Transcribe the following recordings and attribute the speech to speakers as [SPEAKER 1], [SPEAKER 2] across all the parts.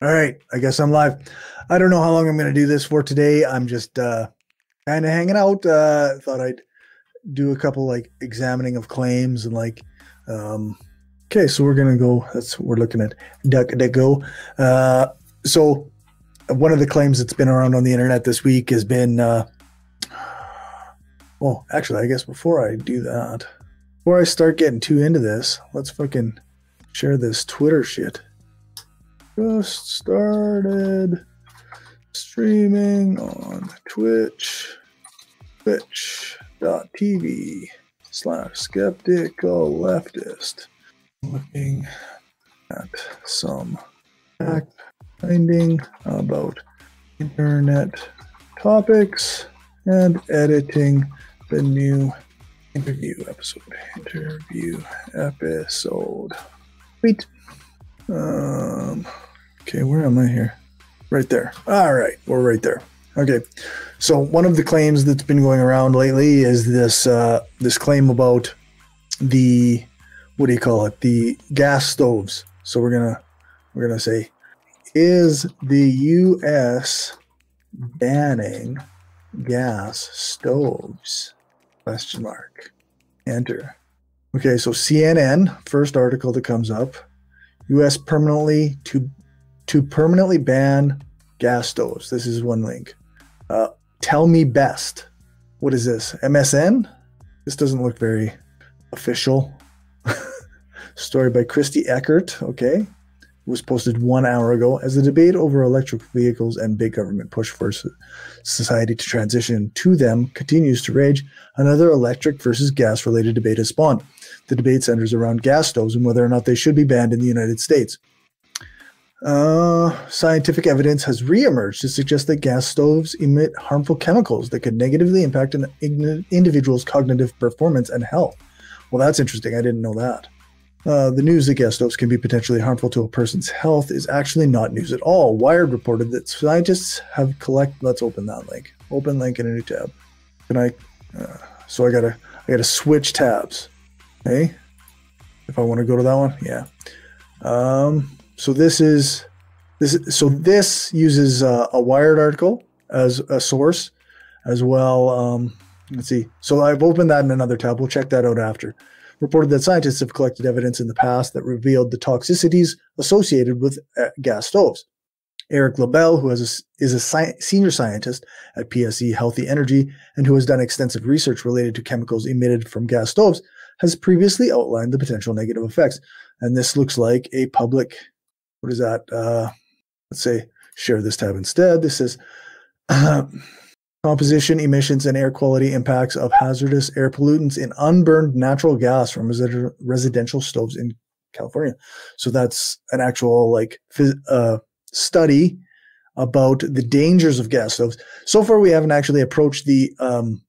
[SPEAKER 1] All right, I guess I'm live. I don't know how long I'm going to do this for today. I'm just uh, kind of hanging out. Uh, thought I'd do a couple like examining of claims and like. Um, okay, so we're gonna go. That's we're looking at DuckDuckGo. Uh, so one of the claims that's been around on the internet this week has been. Uh, well, actually, I guess before I do that, before I start getting too into this, let's fucking share this Twitter shit. Just started streaming on Twitch, twitch.tv slash skeptical leftist. Looking at some fact finding about internet topics and editing the new interview episode. Interview episode. Wait. Um, okay, where am I here? Right there. All right, we're right there. Okay, so one of the claims that's been going around lately is this uh, this claim about the what do you call it? The gas stoves. So we're gonna we're gonna say, is the U.S. banning gas stoves? Question mark. Enter. Okay, so CNN, first article that comes up, U.S. permanently to to permanently ban gas stoves. This is one link. Uh, tell me best. What is this? MSN? This doesn't look very official. Story by Christy Eckert. Okay was posted one hour ago as the debate over electric vehicles and big government push for society to transition to them continues to rage. Another electric versus gas related debate has spawned. The debate centers around gas stoves and whether or not they should be banned in the United States. Uh, scientific evidence has reemerged to suggest that gas stoves emit harmful chemicals that could negatively impact an individual's cognitive performance and health. Well, that's interesting. I didn't know that. Uh, the news that gas stoves can be potentially harmful to a person's health is actually not news at all. Wired reported that scientists have collected. Let's open that link. Open link in a new tab. Can I? Uh, so I gotta I gotta switch tabs. Okay. If I want to go to that one, yeah. Um, so this is this. So this uses uh, a Wired article as a source, as well. Um, let's see. So I've opened that in another tab. We'll check that out after reported that scientists have collected evidence in the past that revealed the toxicities associated with uh, gas stoves. Eric Lebel, who a, is a sci- senior scientist at PSE Healthy Energy and who has done extensive research related to chemicals emitted from gas stoves, has previously outlined the potential negative effects. And this looks like a public, what is that? Uh, let's say, share this tab instead. This is uh, composition, emissions, and air quality impacts of hazardous air pollutants in unburned natural gas from residential stoves in California. So that's an actual like uh, study about the dangers of gas stoves. So far, we haven't actually approached the um,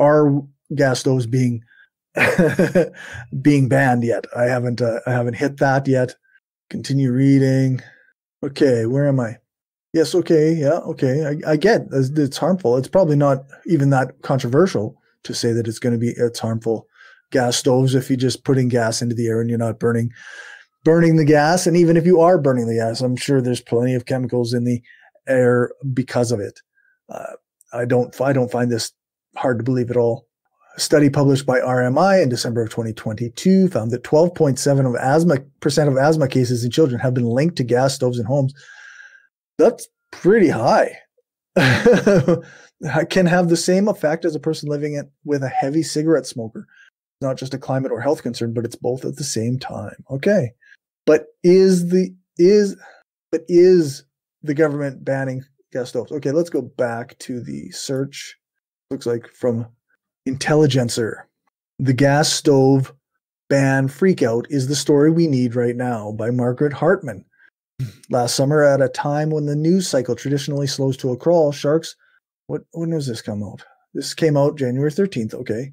[SPEAKER 1] our gas stoves being being banned yet. I haven't uh, I haven't hit that yet. Continue reading. Okay, where am I? yes, okay, yeah, okay, I, I get it's harmful. It's probably not even that controversial to say that it's going to be it's harmful. Gas stoves, if you're just putting gas into the air and you're not burning burning the gas, and even if you are burning the gas, I'm sure there's plenty of chemicals in the air because of it. Uh, I don't I don't find this hard to believe at all. A study published by RMI in December of 2022 found that 12.7 of asthma percent of asthma cases in children have been linked to gas stoves in homes that's pretty high. can have the same effect as a person living it with a heavy cigarette smoker. Not just a climate or health concern, but it's both at the same time. Okay. But is the is but is the government banning gas stoves? Okay, let's go back to the search. Looks like from Intelligencer. The gas stove ban freakout is the story we need right now by Margaret Hartman. Last summer, at a time when the news cycle traditionally slows to a crawl, sharks. What when does this come out? This came out January 13th. Okay.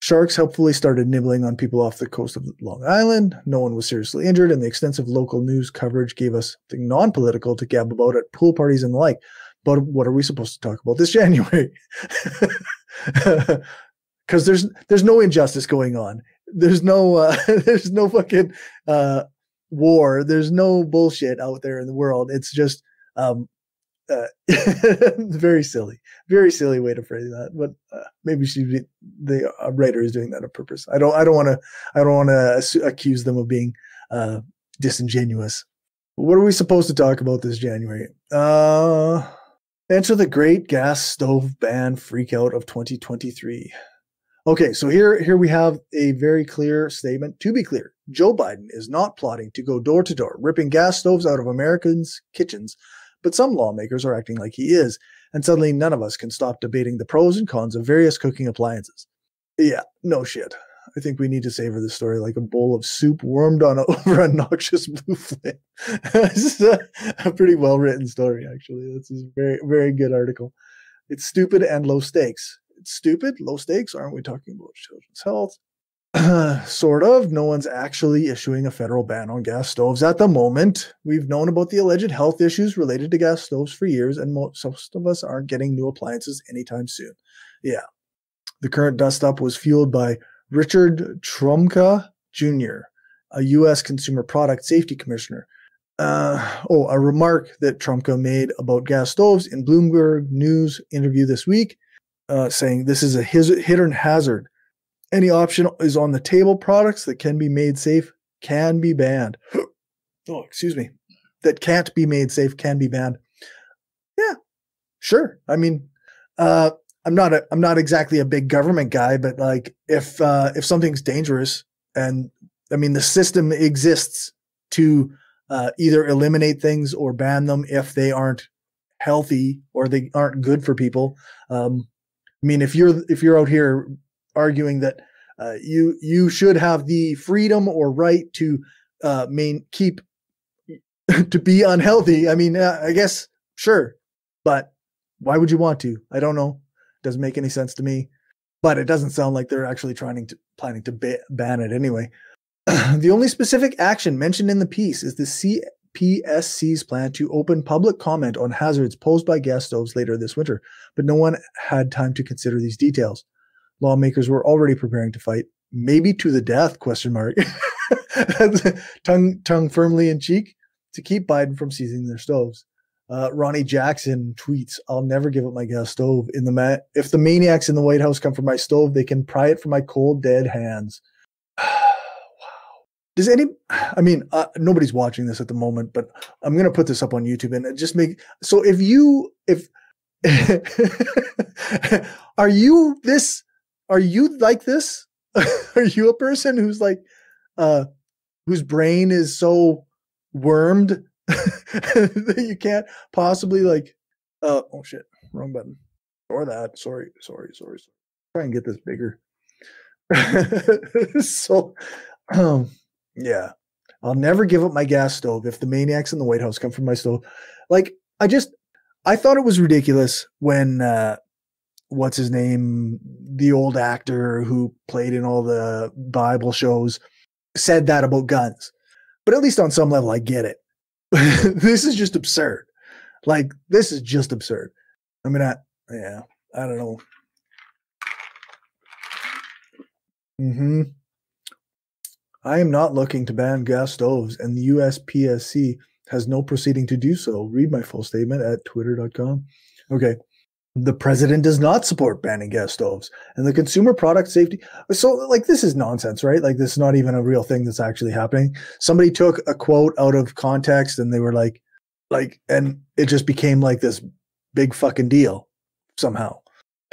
[SPEAKER 1] Sharks helpfully started nibbling on people off the coast of Long Island. No one was seriously injured, and the extensive local news coverage gave us something non political to gab about at pool parties and the like. But what are we supposed to talk about this January? Because there's there's no injustice going on. There's no uh, there's no fucking uh, war. There's no bullshit out there in the world. It's just um, uh, very silly, very silly way to phrase that. But uh, maybe she, the uh, writer, is doing that on purpose. I don't, I don't want to, I don't want to accuse them of being uh, disingenuous. What are we supposed to talk about this January? Uh, enter the Great Gas Stove Ban Freakout of 2023. Okay, so here, here we have a very clear statement. To be clear, Joe Biden is not plotting to go door to door, ripping gas stoves out of Americans' kitchens but some lawmakers are acting like he is, and suddenly none of us can stop debating the pros and cons of various cooking appliances. Yeah, no shit. I think we need to savor this story like a bowl of soup warmed on over a noxious blue flame. this is a, a pretty well written story, actually. This is a very, very good article. It's stupid and low stakes. It's stupid, low stakes. Aren't we talking about children's health? sort of. No one's actually issuing a federal ban on gas stoves at the moment. We've known about the alleged health issues related to gas stoves for years, and most, of us aren't getting new appliances anytime soon. Yeah. The current dust up was fueled by Richard Trumka Jr., a U.S. Consumer Product Safety Commissioner. Uh, oh, a remark that Trumka made about gas stoves in Bloomberg News interview this week, uh, saying this is a hit and hazard any option is on the table. Products that can be made safe can be banned. oh, excuse me. That can't be made safe can be banned. Yeah, sure. I mean, uh, I'm not a I'm not exactly a big government guy, but like if uh, if something's dangerous and I mean the system exists to uh, either eliminate things or ban them if they aren't healthy or they aren't good for people. Um, I mean, if you're if you're out here arguing that uh, you you should have the freedom or right to uh, main keep to be unhealthy. I mean, uh, I guess sure, but why would you want to? I don't know. Doesn't make any sense to me. But it doesn't sound like they're actually trying to planning to ba- ban it anyway. the only specific action mentioned in the piece is the CPSC's plan to open public comment on hazards posed by gas stoves later this winter, but no one had time to consider these details lawmakers were already preparing to fight, maybe to the death, question mark, tongue, tongue firmly in cheek to keep Biden from seizing their stoves. Uh, Ronny Jackson tweets, "I'll never give up my gas stove. In the ma- if the maniacs in the White House come for my stove, they can pry it from my cold, dead hands." Does any? I mean, uh, nobody's watching this at the moment, but I'm going to put this up on YouTube and just make. So if you if are you this are you like this? are you a person who's like uh whose brain is so wormed that you can't possibly like uh oh shit, wrong button. Or that. Sorry, sorry, sorry. Try and get this bigger. so um yeah. I'll never give up my gas stove if the maniacs in the White House come for my stove. Like I just I thought it was ridiculous when uh what's his name, the old actor who played in all the Bible shows, said that about guns. But at least on some level, I get it. this is just absurd. Like, this is just absurd. I mean, I, yeah, I don't know. Hmm. I am not looking to ban gas stoves, and the USPSC has no proceeding to do so. Read my full statement at twitter.com. Okay. The president does not support banning gas stoves and the consumer product safety so like this is nonsense right? Like this is not even a real thing that's actually happening. Somebody took a quote out of context and they were like like and it just became like this big fucking deal somehow.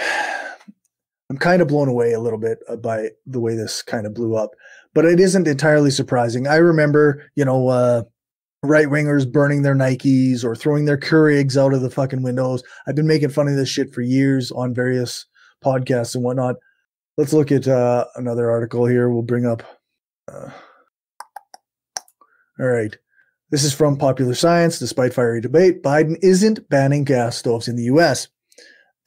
[SPEAKER 1] I'm kind of blown away a little bit uh, by the way this kind of blew up but it isn't entirely surprising i remember you know uh right wingers burning their Nikes or throwing their Keurigs out of the fucking windows. I've been making fun of this shit for years on various podcasts and whatnot. Let's look at uh, another article here. We'll bring up. Uh, all right. This is from Popular Science. Despite fiery debate, Biden isn't banning gas stoves in the US.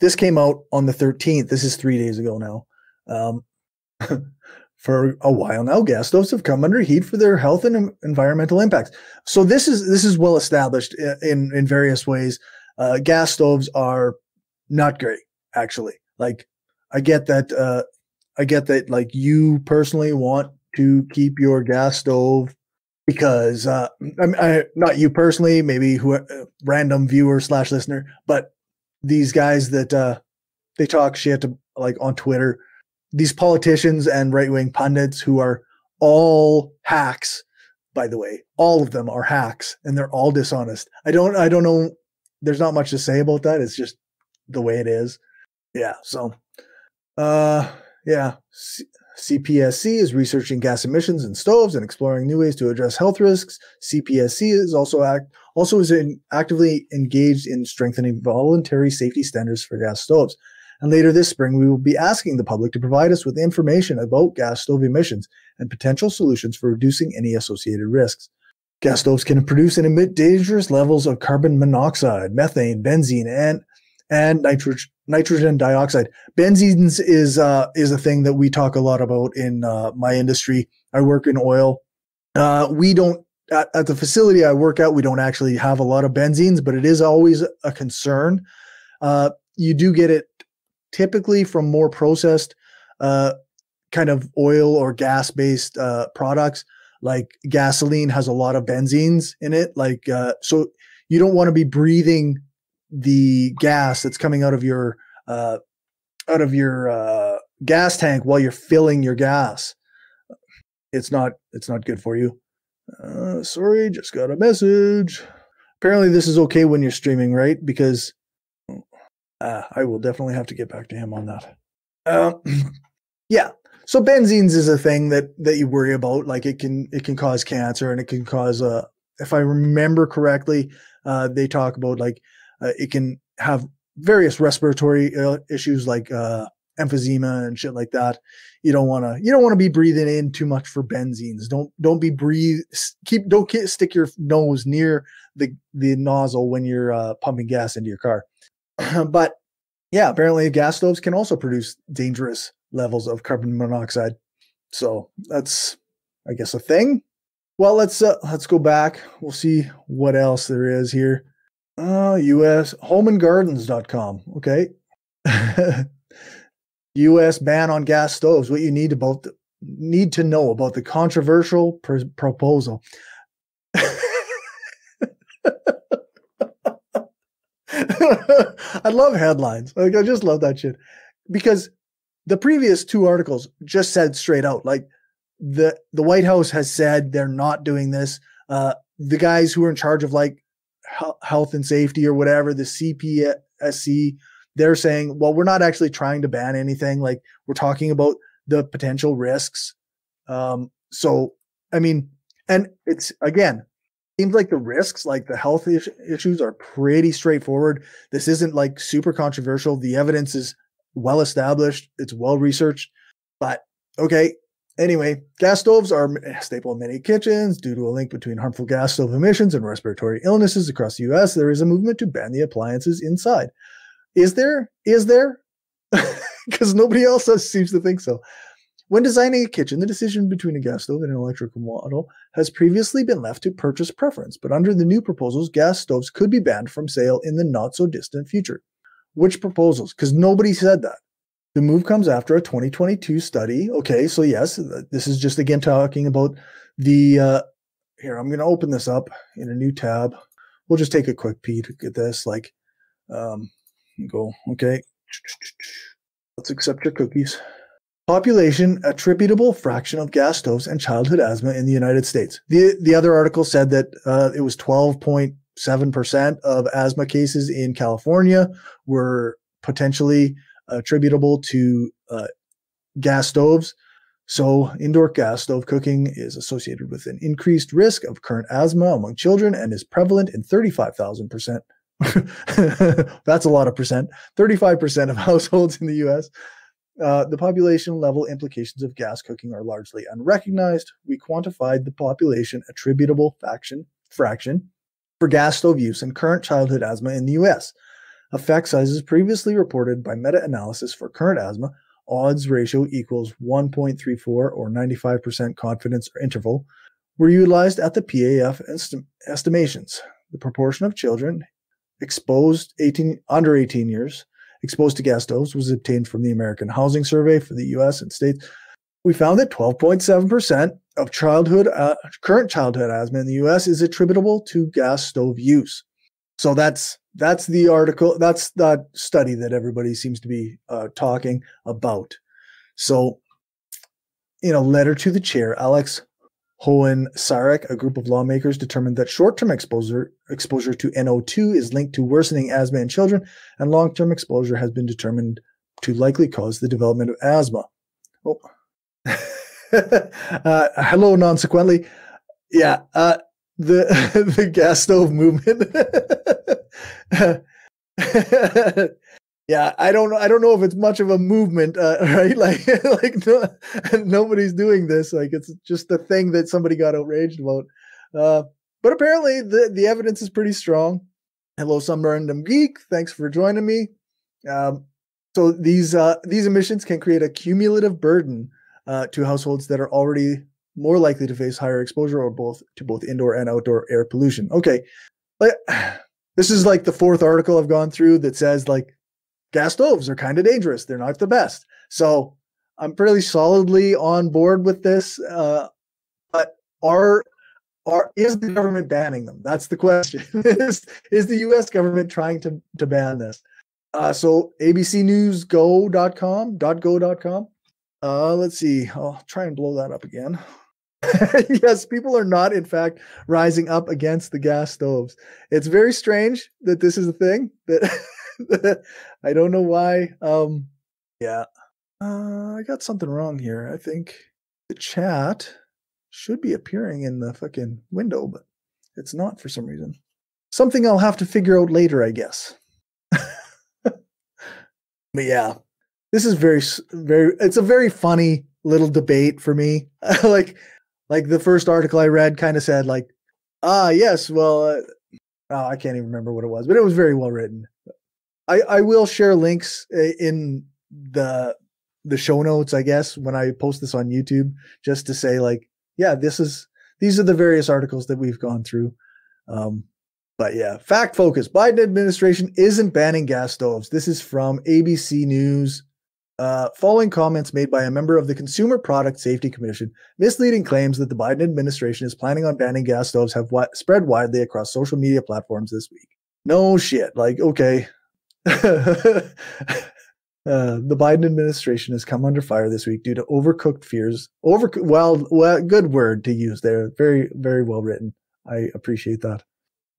[SPEAKER 1] This came out on the 13th. This is three days ago now. Um, for a while now, gas stoves have come under heat for their health and environmental impacts. So this is this is well established in in various ways. Uh, gas stoves are not great, actually. Like I get that. Uh, I get that. Like you personally want to keep your gas stove because uh, I, I, not you personally, maybe who uh, random viewer slash listener, but these guys that uh, they talk shit to, like on Twitter, these politicians and right wing pundits who are all hacks. By the way, all of them are hacks, and they're all dishonest. I don't, I don't know. There's not much to say about that. It's just the way it is. Yeah. So, uh, yeah. CPSC is researching gas emissions in stoves and exploring new ways to address health risks. CPSC is also act also is in, actively engaged in strengthening voluntary safety standards for gas stoves. And later this spring, we will be asking the public to provide us with information about gas stove emissions and potential solutions for reducing any associated risks. Gas stoves can produce and emit dangerous levels of carbon monoxide, methane, benzene, and and nitrogen nitrogen dioxide. Benzene is uh, is a thing that we talk a lot about in uh, my industry. I work in oil. Uh, we don't at, at, the facility I work at. We don't actually have a lot of benzenes, but it is always a concern. Uh, you do get it typically from more processed uh, kind of oil or gas based uh, products. Like gasoline has a lot of benzenes in it. Like so, you don't want to be breathing the gas that's coming out of your uh, out of your uh, gas tank while you're filling your gas. It's not it's not good for you. Uh, sorry, just got a message. Apparently, this is okay when you're streaming, right? Because uh, I will definitely have to get back to him on that. Uh, yeah. So benzenes is a thing that that you worry about. Like it can it can cause cancer and it can cause uh if I remember correctly, uh, they talk about like uh, it can have various respiratory uh, issues like emphysema and shit like that. You don't want to you don't want to be breathing in too much for benzenes. Don't don't be breathe keep don't get, stick your nose near the the nozzle when you're uh, pumping gas into your car. but yeah, apparently gas stoves can also produce dangerous levels of carbon monoxide. So that's I guess a thing. Well, let's uh, let's go back. We'll see what else there is here. Uh, US homeandgardens.com. Okay. US ban on gas stoves. What you need about the, need to know about the controversial pr- proposal. I love headlines. Like I just love that shit. Because the previous two articles just said straight out like the the White House has said they're not doing this. Uh the guys who are in charge of like health and safety or whatever, the CPSC, they're saying, well, we're not actually trying to ban anything. Like we're talking about the potential risks. Um, so, I mean, and it's again, seems like the risks, like the health is- issues, are pretty straightforward. This isn't like super controversial. The evidence is well established, it's well researched. But okay, Anyway, gas stoves are a staple in many kitchens. Due to a link between harmful gas stove emissions and respiratory illnesses across the US, there is a movement to ban the appliances inside. Is there? Is there? Because nobody else seems to think so. When designing a kitchen, the decision between a gas stove and an electrical model has previously been left to purchase preference, but under the new proposals, gas stoves could be banned from sale in the not so distant future. Which proposals? Because nobody said that. The move comes after a 2022 study. Okay, so yes, this is just again talking about the. Uh, here, I'm going to open this up in a new tab. We'll just take a quick peek at this. Like, um, go okay. Let's accept your cookies. Population attributable fraction of gas stoves and childhood asthma in the United States. The the other article said that uh, it was 12.7 percent of asthma cases in California were potentially attributable to uh, gas stoves. So, indoor gas stove cooking is associated with an increased risk of current asthma among children and is prevalent in 35,000%. That's a lot of percent. 35% of households in the US. Uh, the population level implications of gas cooking are largely unrecognized. We quantified the population attributable faction, fraction for gas stove use and current childhood asthma in the US. Effect sizes previously reported by meta analysis for current asthma, odds ratio equals 1.34 or 95% confidence interval, were utilized at the PAF est- estimations. The proportion of children exposed 18, under 18 years exposed to gas stoves was obtained from the American Housing Survey for the US and states. we found that 12.7% of childhood uh, current childhood asthma in the US is attributable to gas stove use. So that's that's the article that's that study that everybody seems to be uh, talking about. So in a letter to the chair, Alex Hoehn-Saric, a group of lawmakers determined that short-term exposure exposure to NO2 is linked to worsening asthma in children, and long-term exposure has been determined to likely cause the development of asthma. Oh. uh, hello, non-sequently. Yeah, uh, the the gas stove movement. yeah, I don't know. I don't know if it's much of a movement, uh, right? Like, like no, nobody's doing this. Like, it's just a thing that somebody got outraged about. Uh, but apparently, the the evidence is pretty strong. Hello, some random geek. Thanks for joining me. Um, so these uh, these emissions can create a cumulative burden uh, to households that are already more likely to face higher exposure or both to both indoor and outdoor air pollution. Okay, like this is like the fourth article I've gone through that says like gas stoves are kind of dangerous. They're not the best. So I'm pretty solidly on board with this. Uh, but are are is the government banning them? That's the question. is, is the U.S. government trying to to ban this? Uh, so abcnewsgo.com, .go.com. Uh, let's see. I'll try and blow that up again. yes, people are not, in fact, rising up against the gas stoves. It's very strange that this is a thing. That I don't know why. Um, yeah, uh, I got something wrong here. I think the chat should be appearing in the fucking window, but it's not for some reason. Something I'll have to figure out later, I guess. but yeah, this is very, very. It's a very funny little debate for me. like like the first article I read kind of said like, ah, yes, well, uh, oh, I can't even remember what it was, but it was very well written. I I will share links uh, in the the show notes, I guess, when I post this on YouTube, just to say like, yeah, this is these are the various articles that we've gone through. Um, but yeah, fact focus. Biden administration isn't banning gas stoves. This is from ABC News uh, following comments made by a member of the Consumer Product Safety Commission, misleading claims that the Biden administration is planning on banning gas stoves have spread widely across social media platforms this week. No shit. Like, okay. uh, the Biden administration has come under fire this week due to overcooked fears. Over well, well, good word to use there. Very, very well written. I appreciate that.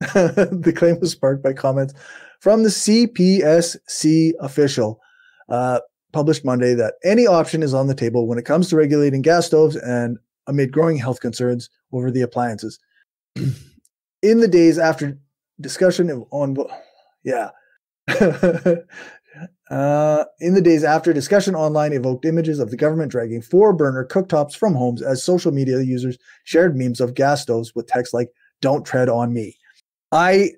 [SPEAKER 1] the claim was sparked by comments from the CPSC official. Uh, published Monday that any option is on the table when it comes to regulating gas stoves and amid growing health concerns over the appliances. in the days after discussion on, yeah. uh, in the days after discussion online evoked images of the government dragging four burner cooktops from homes as social media users shared memes of gas stoves with text like "Don't tread on me." I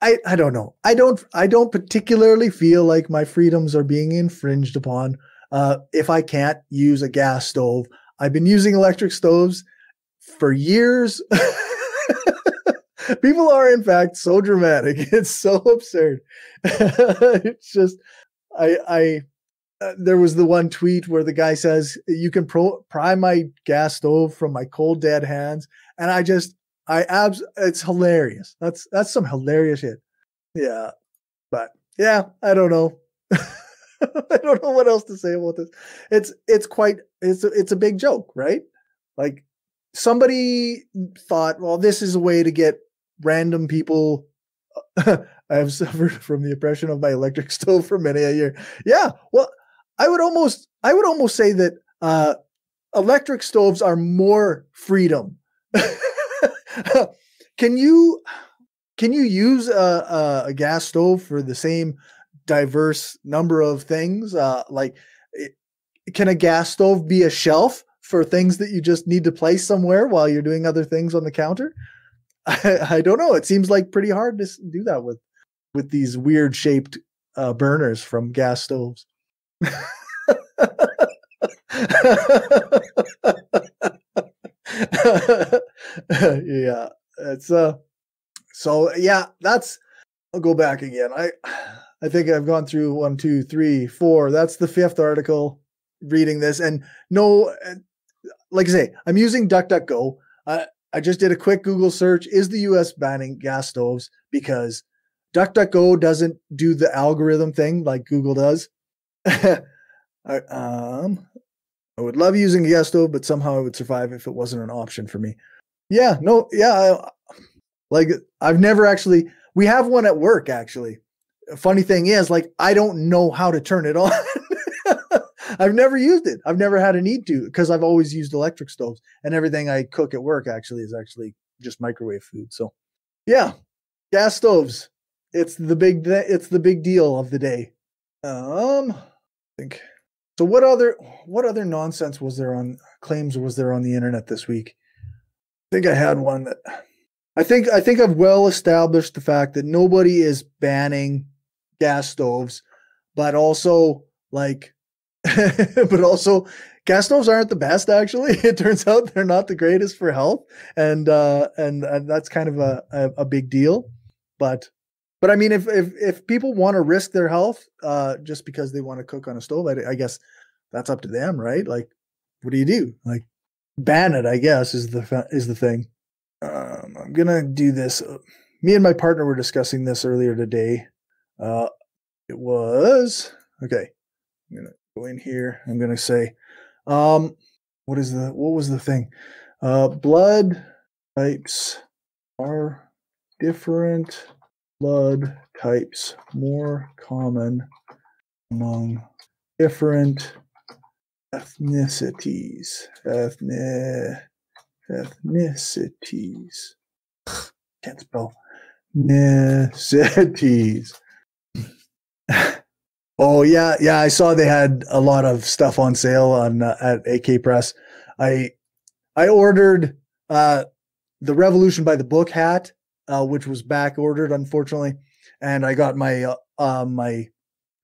[SPEAKER 1] I, I don't know. I don't I don't particularly feel like my freedoms are being infringed upon uh, if I can't use a gas stove. I've been using electric stoves for years. People are in fact so dramatic. It's so absurd. it's just I I uh, there was the one tweet where the guy says you can pro- pry my gas stove from my cold dead hands and I just I abs it's hilarious. That's that's some hilarious shit. Yeah. But yeah, I don't know. I don't know what else to say about this. It's it's quite it's a, it's a big joke, right? Like somebody thought, well, this is a way to get random people. I have suffered from the oppression of my electric stove for many a year. Yeah, well, I would almost I would almost say that uh, electric stoves are more freedom can you can you use a, a, gas stove for the same diverse number of things? Uh, like, can a gas stove be a shelf for things that you just need to place somewhere while you're doing other things on the counter? I, I don't know. It seems like pretty hard to do that with with these weird shaped uh, burners from gas stoves. yeah, it's uh so yeah, that's I'll go back again. I I think I've gone through one, two, three, four. That's the fifth article reading this, and no, like I say, I'm using DuckDuckGo. I just did a quick Google search. Is the U.S. banning gas stoves because DuckDuckGo doesn't do the algorithm thing like Google does? I, um, I would love using a gas stove, but somehow I would survive if it wasn't an option for me. Yeah, no, yeah, I, like I've never actually. We have one at work actually. Funny thing is, like I don't know how to turn it on. I've never used it. I've never had a need to because I've always used electric stoves and everything I cook at work actually is actually just microwave food. So, yeah, gas stoves. It's the big it's the big deal of the day. Um, I think so. What other what other nonsense was there on claims was there on the internet this week? I think I had one that I think I think I've well established the fact that nobody is banning gas stoves, but also like but also gas stoves aren't the best actually. It turns out they're not the greatest for health and uh and, and that's kind of a, a, a big deal. But but i mean if if if people want to risk their health uh just because they want to cook on a stove I, I guess that's up to them right? Like what do you do? Like ban it i guess is the is the thing. Um i'm gonna do this me and my partner were discussing this earlier today. Uh it was okay i'm gonna go in here. I'm going to say, um, what is the, what was the thing? Uh, blood types are different blood types more common among different ethnicities. Ethnic, ethnicities. Can't spell. Ethnicities. Oh yeah, yeah. I saw they had a lot of stuff on sale on uh, at AK Press. I I ordered uh, the Revolution by the Book hat, uh, which was back ordered unfortunately, and I got my uh, uh my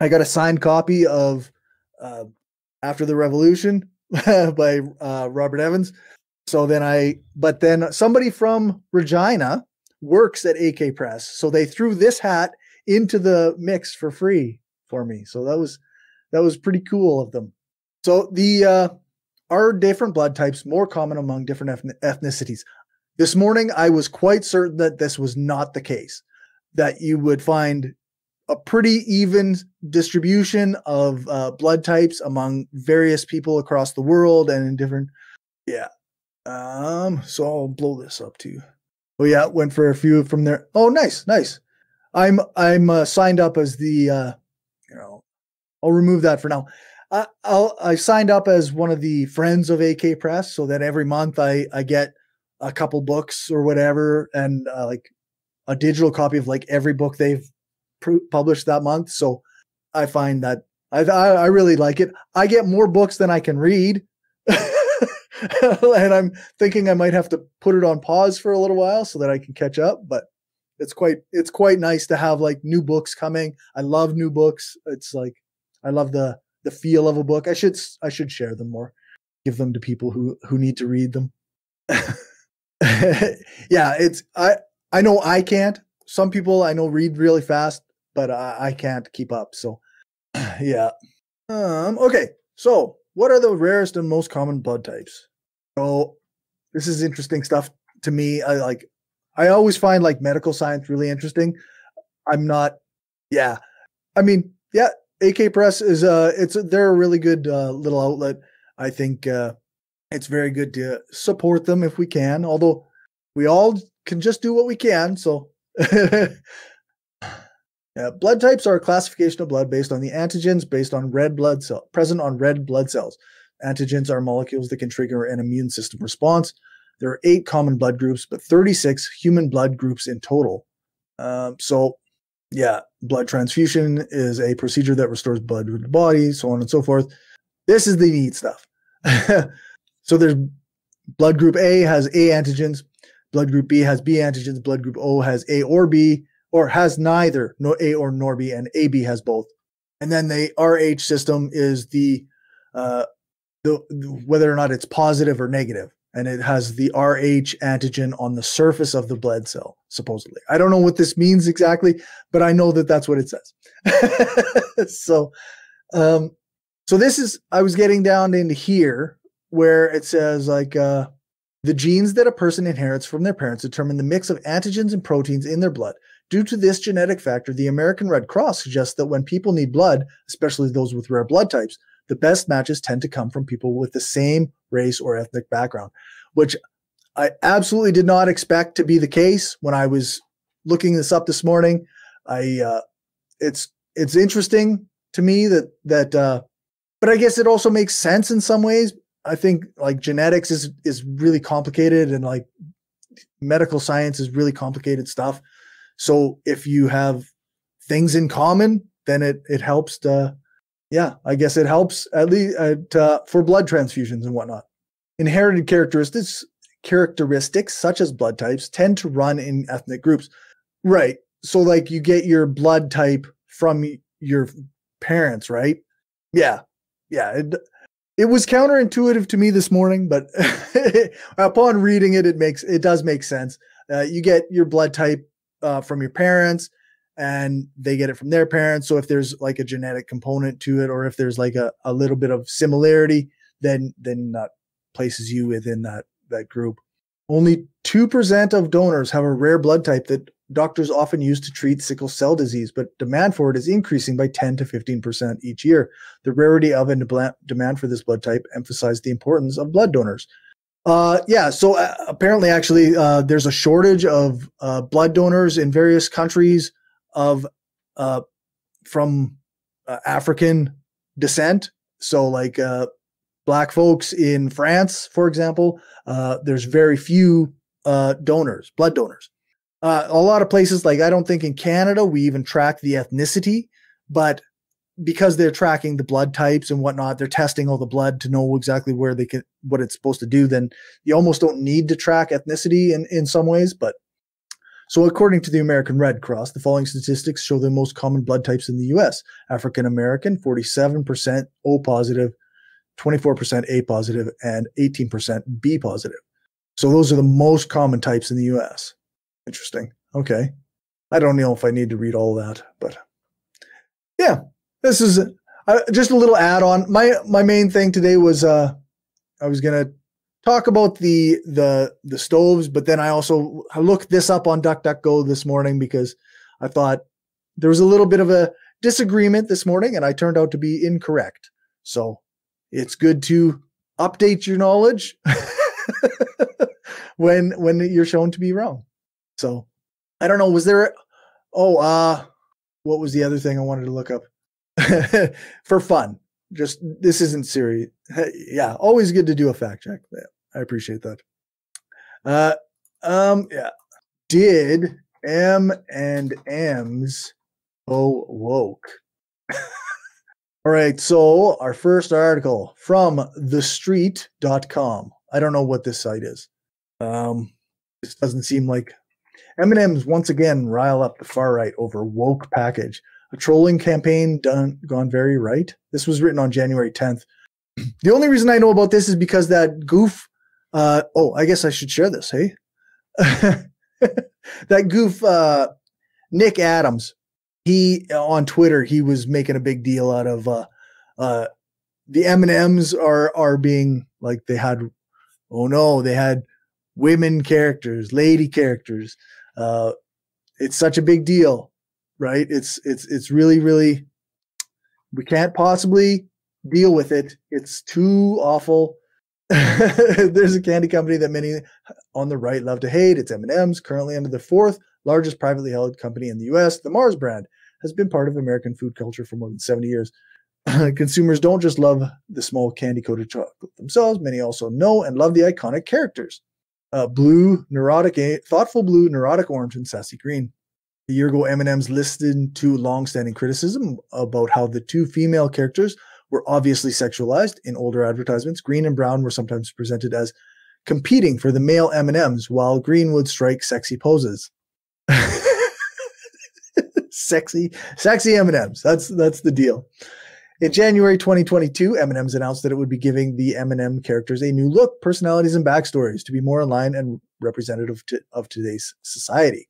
[SPEAKER 1] I got a signed copy of uh, After the Revolution by uh, Robert Evans. So then I, but then somebody from Regina works at AK Press, so they threw this hat into the mix for free for me. So that was that was pretty cool of them. So the uh, are different blood types more common among different ethnicities. This morning, I was quite certain that this was not the case. That you would find a pretty even distribution of uh, blood types among various people across the world and in different. Yeah. Um. So I'll blow this up too. Oh yeah, went for a few from there. Oh, nice, nice. I'm I'm uh, signed up as the uh, you know, I'll remove that for now. I, I'll, I signed up as one of the friends of AK Press so that every month I, I get a couple books or whatever and uh, like a digital copy of like every book they've pr- published that month. So I find that I, I really like it. I get more books than I can read. and I'm thinking I might have to put it on pause for a little while so that I can catch up. But it's quite it's quite nice to have like new books coming. I love new books. It's like I love the the feel of a book. I should I should share them more, give them to people who who need to read them. yeah, it's I I know I can't. Some people I know read really fast, but I, I can't keep up. So yeah. Um. Okay. So what are the rarest and most common blood types? So this is interesting stuff to me. I like I always find like medical science really interesting. I'm not, yeah. I mean, yeah, AK Press is uh it's they're a really good uh, little outlet. I think uh it's very good to support them if we can, although we all can just do what we can. So yeah, blood types are a classification of blood based on the antigens based on red blood cell present on red blood cells. Antigens are molecules that can trigger an immune system response. There are eight common blood groups, but 36 human blood groups in total. Um, so, yeah, blood transfusion is a procedure that restores blood to the body, so on and so forth. This is the neat stuff. so, there's blood group A has A antigens, blood group B has B antigens, blood group O has A or B, or has neither no A or nor B, and AB has both. And then the RH system is the uh, the, whether or not it's positive or negative and it has the Rh antigen on the surface of the blood cell, supposedly. I don't know what this means exactly, but I know that that's what it says. so, um, So this is I was getting down into here where it says like uh, the genes that a person inherits from their parents determine the mix of antigens and proteins in their blood. Due to this genetic factor, the American Red Cross suggests that when people need blood, especially those with rare blood types, the best matches tend to come from people with the same race or ethnic background, which I absolutely did not expect to be the case when I was looking this up this morning. I uh, it's it's interesting to me that that uh, but I guess it also makes sense in some ways. I think like genetics is is really complicated and like medical science is really complicated stuff. So if you have things in common, then it it helps to, yeah, I guess it helps at least uh, for blood transfusions and whatnot. Inherited characteristics characteristics such as blood types tend to run in ethnic groups. Right. So like you get your blood type from your parents, right? Yeah. Yeah. It, it was counterintuitive to me this morning, but upon reading it, it makes it does make sense. Uh, you get your blood type uh, from your parents and they get it from their parents. So if there's like a genetic component to it, or if there's like a, a little bit of similarity, then then that places you within that that group. Only 2% of donors have a rare blood type that doctors often use to treat sickle cell disease, but demand for it is increasing by 10 to 15% each year. The rarity of and demand for this blood type emphasize the importance of blood donors. Uh, yeah. So uh, apparently, actually, uh, there's a shortage of uh, blood donors in various countries of uh, from uh, African descent. So, like uh, black folks in France, for example, uh, there's very few uh, donors, blood donors. Uh, a lot of places, like I don't think in Canada we even track the ethnicity, but because they're tracking the blood types and whatnot, they're testing all the blood to know exactly where they can what it's supposed to do. Then you almost don't need to track ethnicity in in some ways. But so according to the American Red Cross, the following statistics show the most common blood types in the U.S. African American, forty seven percent O positive, positive, twenty four percent A positive, and eighteen percent B positive. So those are the most common types in the U.S. Interesting. Okay. I don't know if I need to read all that, but yeah, this is uh, just a little add on. My my main thing today was uh, I was gonna talk about the the the stoves, but then I also I looked this up on DuckDuckGo this morning because I thought there was a little bit of a disagreement this morning, and I turned out to be incorrect. So it's good to update your knowledge when when you're shown to be wrong. So I don't know. Was there? Oh, uh, what was the other thing I wanted to look up? for fun. Just this isn't serious. Yeah, always good to do a fact check. Yeah, I appreciate that. Uh, um, yeah. Did M and M's go woke? All right, so our first article from thestreet.com. I don't know what this site is. Um, this doesn't seem like M&M's once again rile up the far right over woke package a trolling campaign done gone very right. This was written on January 10th. The only reason I know about this is because that goof. Uh, oh, I guess I should share this. Hey, that goof, uh, Nick Adams. He on Twitter, he was making a big deal out of uh, uh, the M and M's are are being like they had. Oh no, they had women characters, lady characters. Uh, it's such a big deal right? It's it's it's really really we can't possibly deal with it. It's too awful. There's a candy company that many on the right love to hate. It's M&M's, currently under the fourth largest privately held company in the U.S. The Mars brand has been part of American food culture for more than 70 years. Consumers don't just love the small candy-coated chocolate themselves; many also know and love the iconic characters. Uh, blue, neurotic, thoughtful blue, neurotic orange, and sassy green. A year ago, M&M's listened to long-standing criticism about how the two female characters were obviously sexualized in older advertisements. Green and brown were sometimes presented as competing for the male M&Ms, while green would strike sexy poses. sexy, sexy M&Ms. That's that's the deal. In January 2022, M&M's announced that it would be giving the M&M characters a new look, personalities, and backstories to be more in line and representative to, of today's society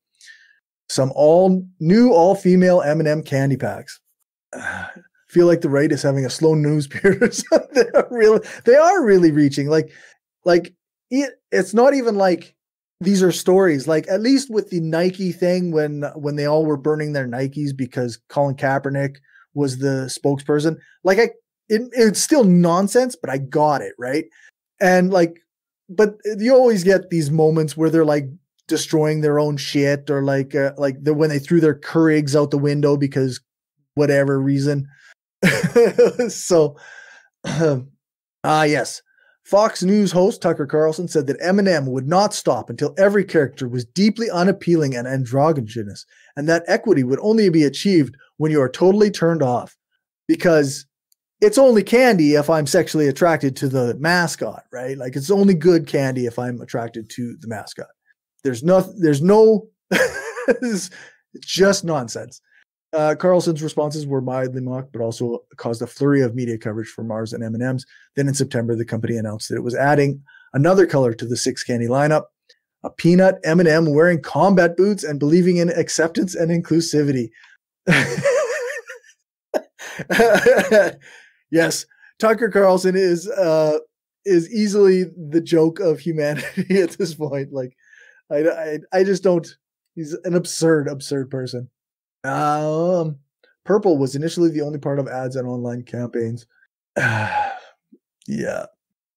[SPEAKER 1] some all new all female M&M candy packs. feel like the right is having a slow news period. they are really, they are really reaching. Like, like it, it's not even like these are stories. Like at least with the Nike thing, when when they all were burning their Nikes because Colin Kaepernick was the spokesperson. Like I, it, it's still nonsense, but I got it right. And like, but you always get these moments where they're like destroying their own shit or like uh, like the, when they threw their Keurigs out the window because whatever reason. so, ah, uh, yes. Fox News host Tucker Carlson said that M&M would not stop until every character was deeply unappealing and androgynous, and that equity would only be achieved when you are totally turned off. Because it's only candy if I'm sexually attracted to the mascot, right? Like it's only good candy if I'm attracted to the mascot. There's no, there's no, it's just nonsense. Uh, Carlson's responses were mildly mocked, but also caused a flurry of media coverage for Mars and M&M's. Then in September, the company announced that it was adding another color to the six candy lineup: a peanut M&M wearing combat boots and believing in acceptance and inclusivity. yes, Tucker Carlson is uh, is easily the joke of humanity at this point. Like, I, I, I just don't. He's an absurd, absurd person. Um, purple was initially the only part of ads and online campaigns. yeah.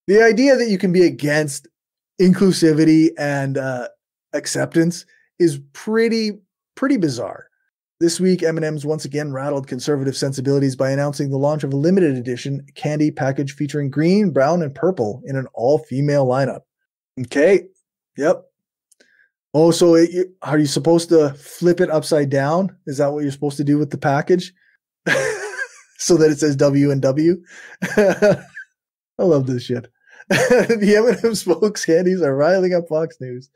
[SPEAKER 1] The idea that you can be against inclusivity and uh, acceptance is pretty pretty bizarre. This week, M&M's once again rattled conservative sensibilities by announcing the launch of a limited edition candy package featuring green, brown, and purple in an all-female lineup. Okay, yep, Oh, so it, are you supposed to flip it upside down? Is that what you're supposed to do with the package? so that it says W and W. I love this shit. the M&M spokes candies are riling up Fox News.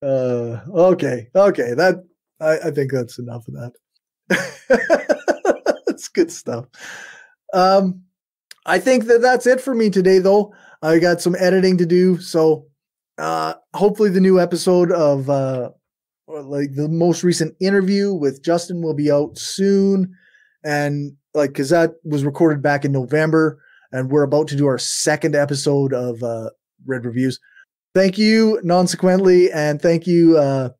[SPEAKER 1] Uh, okay, okay, that I, I think that's enough of that. that's good stuff. Um, I think that that's it for me today, though. I got some editing to do, so uh, hopefully the new episode of uh, like the most recent interview with Justin will be out soon, and like because that was recorded back in November, and we're about to do our second episode of uh, Red Reviews. Thank you, Nonsequently, and thank you, uh,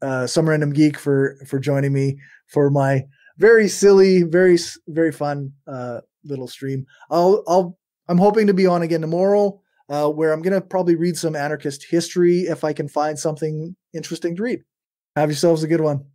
[SPEAKER 1] uh, Some Random Geek, for for joining me for my very silly, very very fun uh, little stream. I'll I'll I'm hoping to be on again tomorrow uh, where I'm going to probably read some anarchist history if I can find something interesting to read. Have yourselves a good one.